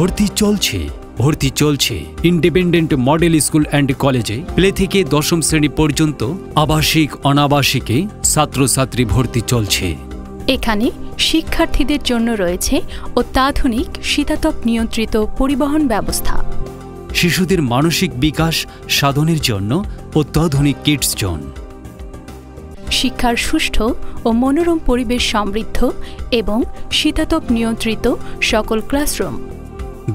ভর্তি চলছে। ভর্তি চলছে। ইন্ডিপেন্ডেন্ট মডেল স্কুল অ্যান্ড কলেজে প্লে থেকে দশম শ্রেণি পর্যন্ত আবাসিক অনাবাসিকে ছাত্রছাত্রী ভর্তি চলছে। এখানে শিক্ষার্থীদের জন্য রয়েছে অত্যাধুনিক শীতাতপ নিয়ন্ত্রিত পরিবহন ব্যবস্থা। শিশুদের মানসিক বিকাশ সাধনের জন্য অত্যাধুনিক কিডস জোন শিক্ষার সুষ্ঠু ও মনোরম পরিবেশ সমৃদ্ধ এবং শীতাতপ নিয়ন্ত্রিত সকল ক্লাসরুম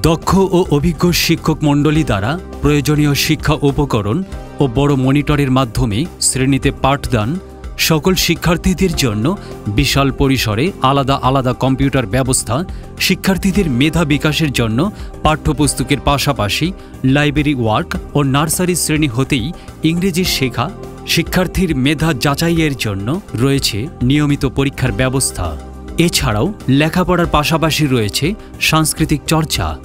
দক্ষ ও অভিজ্ঞ শিক্ষক মণ্ডলী দ্বারা প্রয়োজনীয় শিক্ষা উপকরণ ও বড় মনিটরের মাধ্যমে শ্রেণীতে পাঠদান সকল শিক্ষার্থীদের জন্য বিশাল পরিসরে আলাদা আলাদা কম্পিউটার ব্যবস্থা শিক্ষার্থীদের মেধা বিকাশের জন্য পাঠ্যপুস্তকের পাশাপাশি লাইব্রেরি ওয়ার্ক ও নার্সারি শ্রেণি হতেই ইংরেজি শেখা শিক্ষার্থীর মেধা যাচাইয়ের জন্য রয়েছে নিয়মিত পরীক্ষার ব্যবস্থা। এছাড়াও লেখাপড়ার পাশাপাশি রয়েছে সাংস্কৃতিক চর্চা।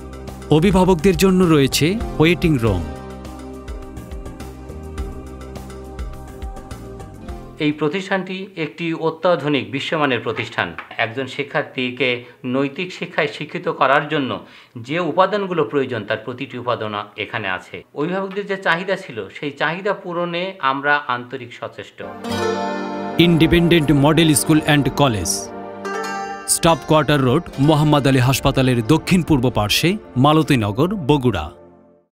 অভিভাবকদের জন্য রয়েছে ওয়েটিং রুম। এই প্রতিষ্ঠানটি একটি অত্যাধুনিক বিশ্বমানের প্রতিষ্ঠান। একজন শিক্ষার্থীকে নৈতিক শিক্ষায় শিক্ষিত করার জন্য যে উপাদানগুলো প্রয়োজন তার প্রতিটি উপাদান এখানে আছে। অভিভাবকদের যে চাহিদা ছিল সেই চাহিদা পূরণে আমরা আন্তরিক সচেষ্ট। Independent model school and college staff quarter road Mohammad Ali হাসপাতালের দক্ষিণ পূর্ব পার্শ্বে মালতীনগর বগুড়া।